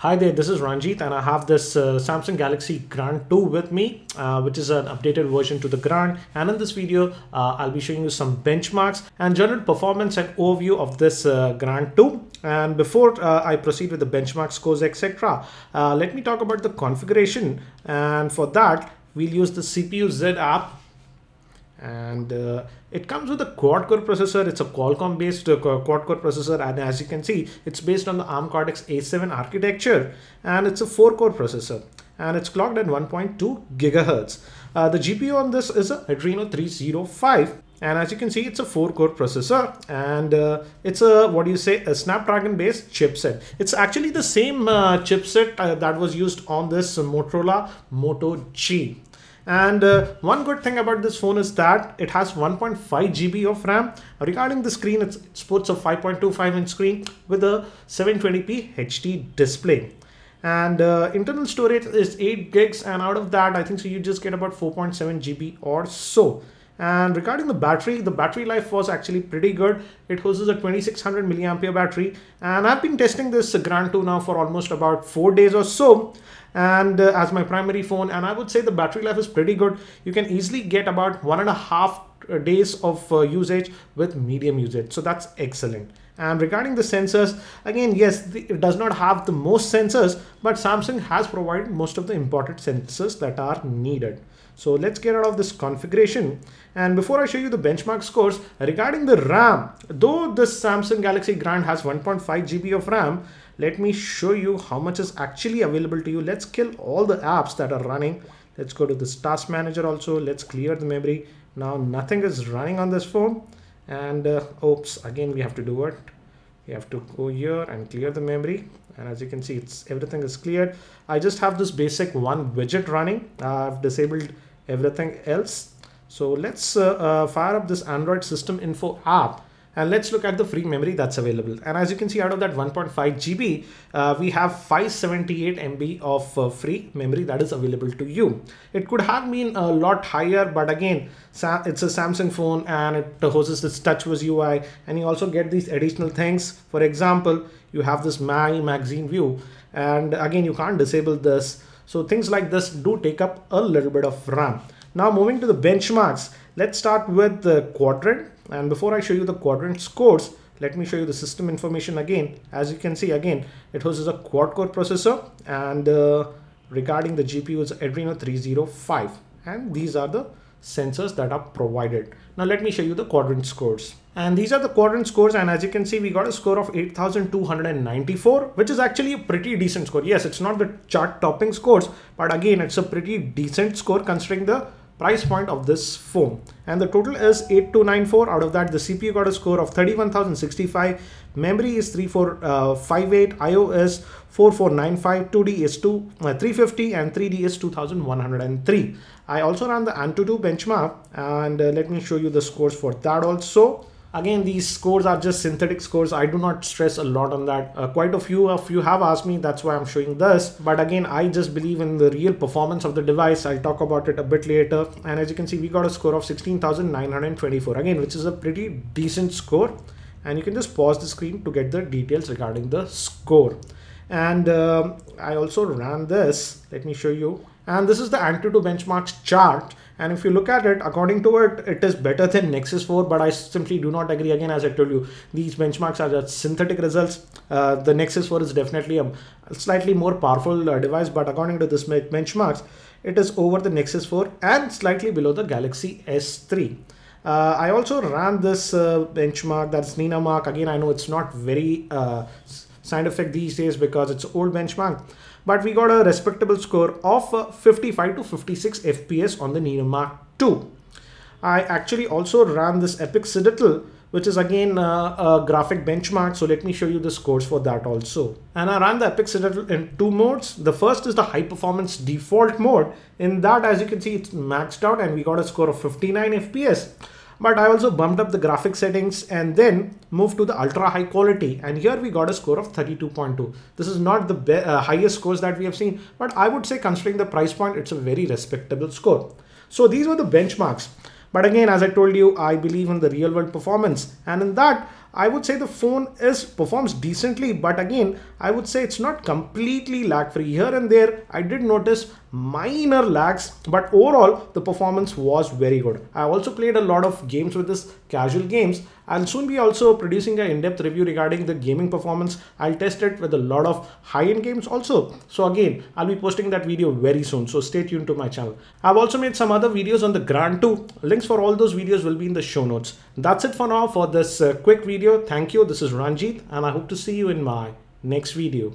Hi there, this is Ranjit and I have this uh, Samsung Galaxy Grand 2 with me, uh, which is an updated version to the Grand. And in this video, uh, I'll be showing you some benchmarks and general performance and overview of this uh, Grand 2. And before uh, I proceed with the benchmark scores, etc., uh, let me talk about the configuration. And for that, we'll use the CPU Z app and uh, it comes with a quad core processor. It's a qualcomm based uh, quad core processor. And as you can see it's based on the arm cortex a7 architecture. And it's a 4 core processor. And it's clocked at 1.2 gigahertz. Uh, the gpu on this is a adreno 305 and as you can see it's a 4 core processor. And uh, it's a what do you say a snapdragon based chipset. It's actually the same uh, chipset uh, that was used on this motorola moto g and uh, one good thing about this phone is that it has 1.5 GB of RAM. Regarding the screen, it sports a 5.25 inch screen with a 720p HD display. And uh, internal storage is 8 gigs, and out of that, I think so you just get about 4.7 GB or so. And regarding the battery, the battery life was actually pretty good. It houses a 2600 milliampere battery, and I've been testing this Grand 2 now for almost about four days or so and uh, as my primary phone and I would say the battery life is pretty good. You can easily get about one and a half days of uh, usage with medium usage. So that's excellent. And regarding the sensors, again, yes, it does not have the most sensors, but Samsung has provided most of the important sensors that are needed. So let's get out of this configuration. And before I show you the benchmark scores, regarding the RAM, though this Samsung Galaxy Grand has 1.5 GB of RAM, let me show you how much is actually available to you let's kill all the apps that are running let's go to this task manager also let's clear the memory now nothing is running on this phone. And uh, oops again we have to do it we have to go here and clear the memory. And as you can see it's everything is cleared. I just have this basic one widget running. I've disabled everything else. So let's uh, uh, fire up this android system info app and let's look at the free memory that's available. And as you can see out of that 1.5 GB, uh, we have 578 MB of uh, free memory that is available to you. It could have been a lot higher, but again, it's a Samsung phone and it hosts this TouchWiz UI and you also get these additional things. For example, you have this My Magazine view and again, you can't disable this. So things like this do take up a little bit of RAM. Now moving to the benchmarks, let's start with the quadrant and before I show you the quadrant scores, let me show you the system information again. As you can see again, it houses a quad core processor and uh, regarding the GPU it's Adreno 305 and these are the sensors that are provided. Now let me show you the quadrant scores. And these are the quadrant scores and as you can see we got a score of 8294 which is actually a pretty decent score. Yes, it's not the chart topping scores but again it's a pretty decent score considering the price point of this phone. And the total is 8294 out of that the cpu got a score of 31065 memory is 3458 uh, io is 4495 2d is 2 uh, 350 and 3d is 2103 i also ran the antutu benchmark. And uh, let me show you the scores for that also Again, these scores are just synthetic scores. I do not stress a lot on that. Uh, quite a few of you have asked me, that's why I'm showing this. But again, I just believe in the real performance of the device. I'll talk about it a bit later. And as you can see, we got a score of 16,924 again, which is a pretty decent score. And you can just pause the screen to get the details regarding the score. And uh, I also ran this. Let me show you. And this is the Antutu benchmarks chart and if you look at it, according to it, it is better than Nexus 4, but I simply do not agree. Again, as I told you, these benchmarks are just synthetic results. Uh, the Nexus 4 is definitely a slightly more powerful uh, device, but according to this benchmarks, it is over the Nexus 4 and slightly below the Galaxy S3. Uh, I also ran this uh, benchmark, that's Nenamark. Again, I know it's not very uh, effect these days because it's old benchmark but we got a respectable score of uh, 55 to 56 FPS on the Nenamark 2. I actually also ran this Epic Citadel which is again uh, a graphic benchmark. So let me show you the scores for that also. And I ran the Epic Citadel in two modes. The first is the high performance default mode. In that, as you can see, it's maxed out and we got a score of 59 FPS but I also bumped up the graphic settings and then moved to the ultra high quality. And here we got a score of 32.2 this is not the uh, highest scores that we have seen but I would say considering the price point it's a very respectable score. So these were the benchmarks. But again as I told you I believe in the real world performance. And in that I would say the phone is performs decently, but again, I would say it's not completely lag free. Here and there, I did notice minor lags, but overall the performance was very good. I also played a lot of games with this casual games. I'll soon be also producing an in-depth review regarding the gaming performance. I'll test it with a lot of high-end games also. So again, I'll be posting that video very soon. So stay tuned to my channel. I've also made some other videos on the Grand 2. Links for all those videos will be in the show notes. That's it for now for this uh, quick video. Thank you. This is Ranjit and I hope to see you in my next video.